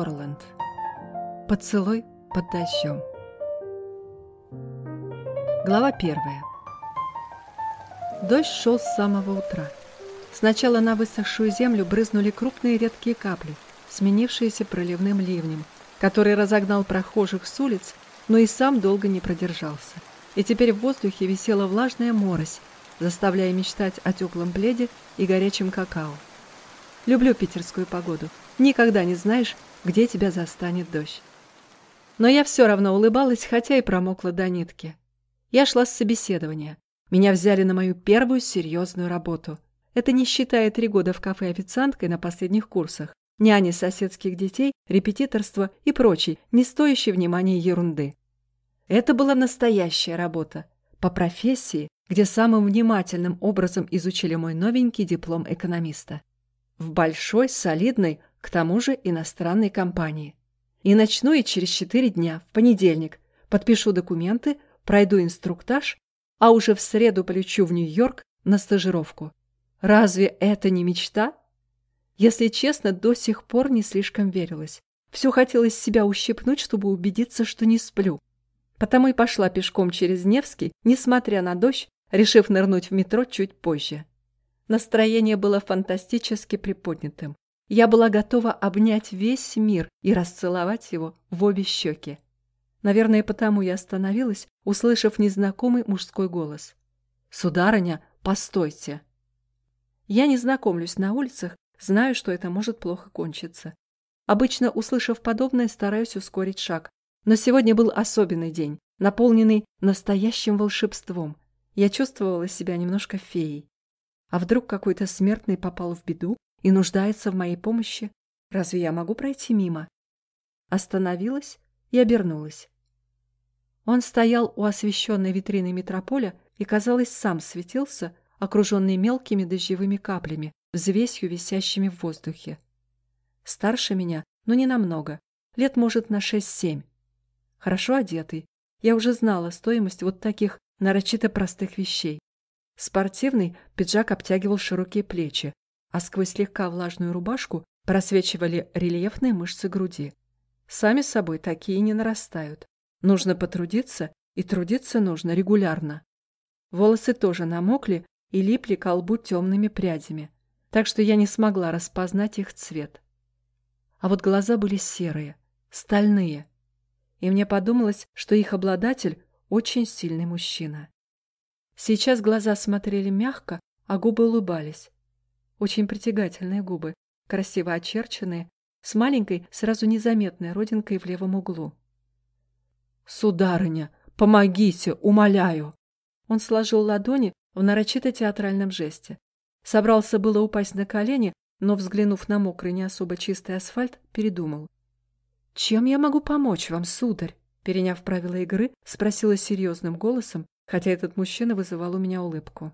Орланд. Поцелуй под дождем. Глава первая. Дождь шел с самого утра. Сначала на высохшую землю брызнули крупные редкие капли, сменившиеся проливным ливнем, который разогнал прохожих с улиц, но и сам долго не продержался. И теперь в воздухе висела влажная морось, заставляя мечтать о теплом пледе и горячем какао. Люблю питерскую погоду. Никогда не знаешь, где тебя застанет дождь. Но я все равно улыбалась, хотя и промокла до нитки. Я шла с собеседования. Меня взяли на мою первую серьезную работу. Это не считая три года в кафе официанткой на последних курсах, няни соседских детей, репетиторство и прочей, не стоящей внимания ерунды. Это была настоящая работа. По профессии, где самым внимательным образом изучили мой новенький диплом экономиста. В большой, солидной, к тому же иностранной компании. И начну я через четыре дня, в понедельник, подпишу документы, пройду инструктаж, а уже в среду полечу в Нью-Йорк на стажировку. Разве это не мечта? Если честно, до сих пор не слишком верилось. Все хотелось себя ущипнуть, чтобы убедиться, что не сплю. Потому и пошла пешком через Невский, несмотря на дождь, решив нырнуть в метро чуть позже. Настроение было фантастически приподнятым. Я была готова обнять весь мир и расцеловать его в обе щеки. Наверное, потому я остановилась, услышав незнакомый мужской голос. «Сударыня, постойте!» Я не знакомлюсь на улицах, знаю, что это может плохо кончиться. Обычно, услышав подобное, стараюсь ускорить шаг. Но сегодня был особенный день, наполненный настоящим волшебством. Я чувствовала себя немножко феей. А вдруг какой-то смертный попал в беду и нуждается в моей помощи? Разве я могу пройти мимо? Остановилась и обернулась. Он стоял у освещенной витрины метрополя и, казалось, сам светился, окруженный мелкими дождевыми каплями, взвесью, висящими в воздухе. Старше меня, но не намного, лет, может, на шесть-семь. Хорошо одетый. Я уже знала стоимость вот таких нарочито простых вещей. Спортивный пиджак обтягивал широкие плечи, а сквозь слегка влажную рубашку просвечивали рельефные мышцы груди. Сами собой такие не нарастают. Нужно потрудиться, и трудиться нужно регулярно. Волосы тоже намокли и липли к лбу темными прядями, так что я не смогла распознать их цвет. А вот глаза были серые, стальные, и мне подумалось, что их обладатель очень сильный мужчина. Сейчас глаза смотрели мягко, а губы улыбались. Очень притягательные губы, красиво очерченные, с маленькой, сразу незаметной родинкой в левом углу. «Сударыня, помогите, умоляю!» Он сложил ладони в нарочито театральном жесте. Собрался было упасть на колени, но, взглянув на мокрый, не особо чистый асфальт, передумал. «Чем я могу помочь вам, сударь?» Переняв правила игры, спросила серьезным голосом, хотя этот мужчина вызывал у меня улыбку.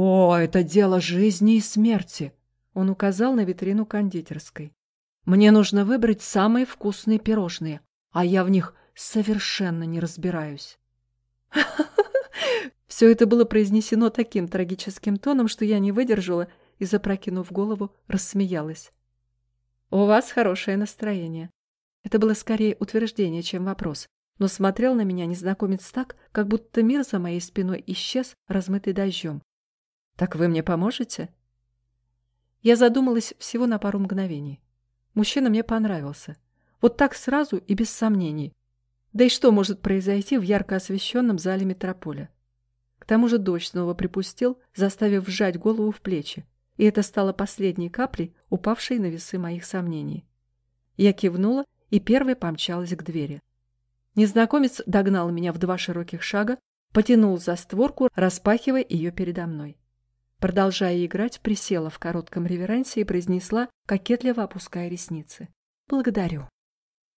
«О, это дело жизни и смерти!» Он указал на витрину кондитерской. «Мне нужно выбрать самые вкусные пирожные, а я в них совершенно не разбираюсь». Все это было произнесено таким трагическим тоном, что я не выдержала и, запрокинув голову, рассмеялась. «У вас хорошее настроение». Это было скорее утверждение, чем вопрос, но смотрел на меня незнакомец так, как будто мир за моей спиной исчез, размытый дождем. «Так вы мне поможете?» Я задумалась всего на пару мгновений. Мужчина мне понравился. Вот так сразу и без сомнений. Да и что может произойти в ярко освещенном зале метрополя? К тому же дождь снова припустил, заставив сжать голову в плечи, и это стало последней каплей, упавшей на весы моих сомнений. Я кивнула и первой помчалась к двери. Незнакомец догнал меня в два широких шага, потянул за створку, распахивая ее передо мной. Продолжая играть, присела в коротком реверансе и произнесла, кокетливо опуская ресницы. «Благодарю».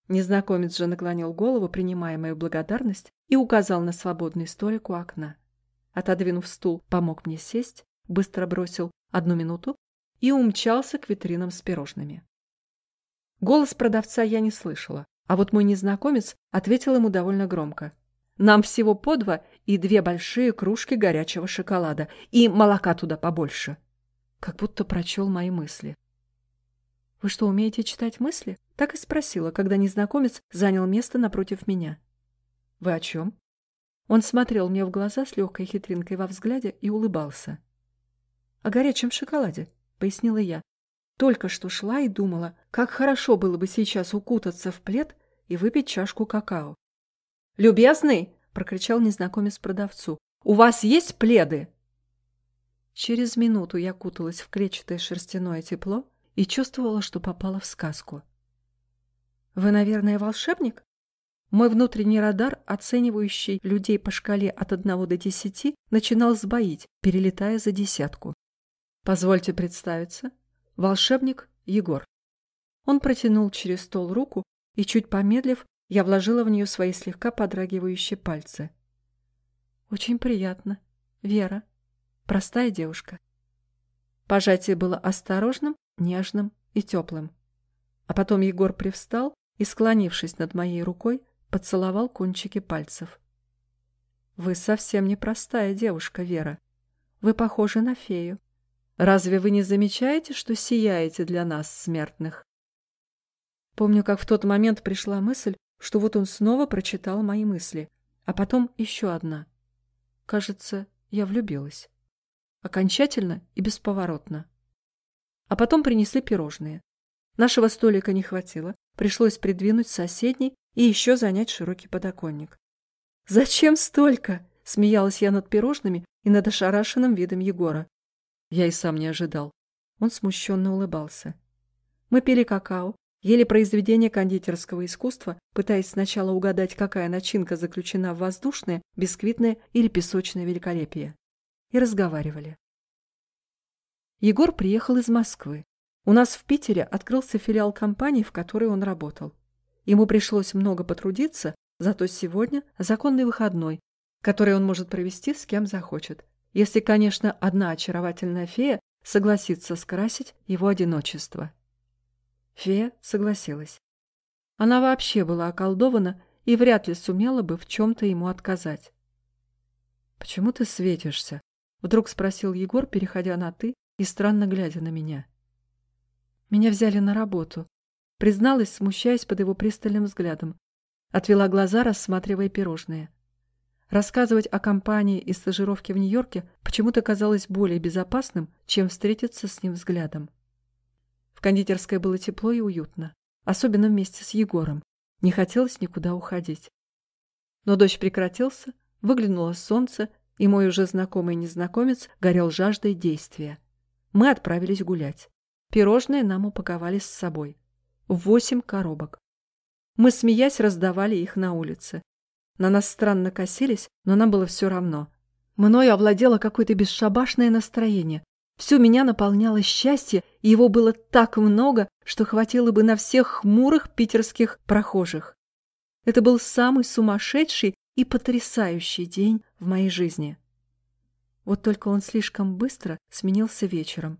Незнакомец же наклонил голову, принимая мою благодарность, и указал на свободный столик у окна. Отодвинув стул, помог мне сесть, быстро бросил одну минуту и умчался к витринам с пирожными. Голос продавца я не слышала, а вот мой незнакомец ответил ему довольно громко. «Нам всего по два и две большие кружки горячего шоколада, и молока туда побольше». Как будто прочел мои мысли. «Вы что, умеете читать мысли?» Так и спросила, когда незнакомец занял место напротив меня. «Вы о чем?» Он смотрел мне в глаза с легкой хитринкой во взгляде и улыбался. «О горячем шоколаде», — пояснила я. Только что шла и думала, как хорошо было бы сейчас укутаться в плед и выпить чашку какао. «Любезный!» — прокричал незнакомец продавцу. «У вас есть пледы?» Через минуту я куталась в клетчатое шерстяное тепло и чувствовала, что попала в сказку. «Вы, наверное, волшебник?» Мой внутренний радар, оценивающий людей по шкале от одного до десяти, начинал сбоить, перелетая за десятку. «Позвольте представиться. Волшебник Егор». Он протянул через стол руку, и, чуть помедлив, я вложила в нее свои слегка подрагивающие пальцы. «Очень приятно. Вера. Простая девушка». Пожатие было осторожным, нежным и теплым. А потом Егор привстал и, склонившись над моей рукой, поцеловал кончики пальцев. «Вы совсем не простая девушка, Вера. Вы похожи на фею. Разве вы не замечаете, что сияете для нас, смертных?» Помню, как в тот момент пришла мысль, что вот он снова прочитал мои мысли, а потом еще одна. Кажется, я влюбилась. Окончательно и бесповоротно. А потом принесли пирожные. Нашего столика не хватило, пришлось придвинуть соседний и еще занять широкий подоконник. «Зачем столько?» — смеялась я над пирожными и над ошарашенным видом Егора. Я и сам не ожидал. Он смущенно улыбался. Мы пили какао, ели произведения кондитерского искусства, пытаясь сначала угадать, какая начинка заключена в воздушное, бисквитное или песочное великолепие. И разговаривали. Егор приехал из Москвы. У нас в Питере открылся филиал компании, в которой он работал. Ему пришлось много потрудиться, зато сегодня законный выходной, который он может провести с кем захочет. Если, конечно, одна очаровательная фея согласится скрасить его одиночество. Фея согласилась. Она вообще была околдована и вряд ли сумела бы в чем-то ему отказать. «Почему ты светишься?» — вдруг спросил Егор, переходя на «ты» и странно глядя на меня. Меня взяли на работу. Призналась, смущаясь под его пристальным взглядом. Отвела глаза, рассматривая пирожные. Рассказывать о компании и стажировке в Нью-Йорке почему-то казалось более безопасным, чем встретиться с ним взглядом. В кондитерской было тепло и уютно, особенно вместе с Егором. Не хотелось никуда уходить. Но дождь прекратился, выглянуло солнце, и мой уже знакомый незнакомец горел жаждой действия. Мы отправились гулять. Пирожные нам упаковали с собой. Восемь коробок. Мы, смеясь, раздавали их на улице. На нас странно косились, но нам было все равно. Мною овладело какое-то бесшабашное настроение. Всю меня наполняло счастье, и его было так много, что хватило бы на всех хмурых питерских прохожих. Это был самый сумасшедший и потрясающий день в моей жизни. Вот только он слишком быстро сменился вечером.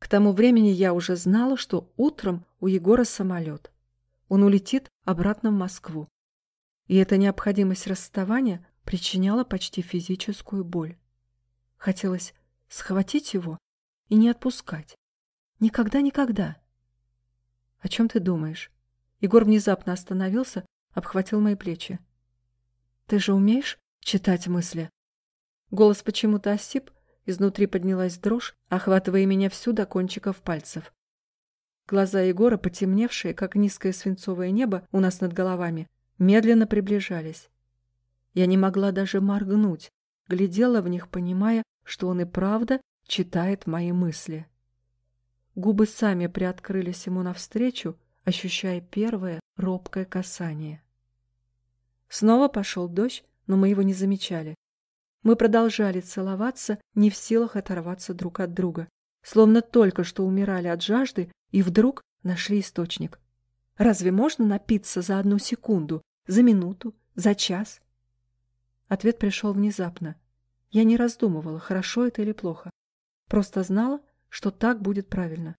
К тому времени я уже знала, что утром у Егора самолет. Он улетит обратно в Москву. И эта необходимость расставания причиняла почти физическую боль. Хотелось схватить его и не отпускать. Никогда-никогда. О чем ты думаешь? Егор внезапно остановился, обхватил мои плечи. Ты же умеешь читать мысли? Голос почему-то осип, изнутри поднялась дрожь, охватывая меня всю до кончиков пальцев. Глаза Егора, потемневшие, как низкое свинцовое небо у нас над головами, медленно приближались. Я не могла даже моргнуть, глядела в них, понимая, что он и правда читает мои мысли. Губы сами приоткрылись ему навстречу, ощущая первое робкое касание. Снова пошел дождь, но мы его не замечали. Мы продолжали целоваться, не в силах оторваться друг от друга, словно только что умирали от жажды и вдруг нашли источник. Разве можно напиться за одну секунду, за минуту, за час? Ответ пришел внезапно. Я не раздумывала, хорошо это или плохо. Просто знала, что так будет правильно.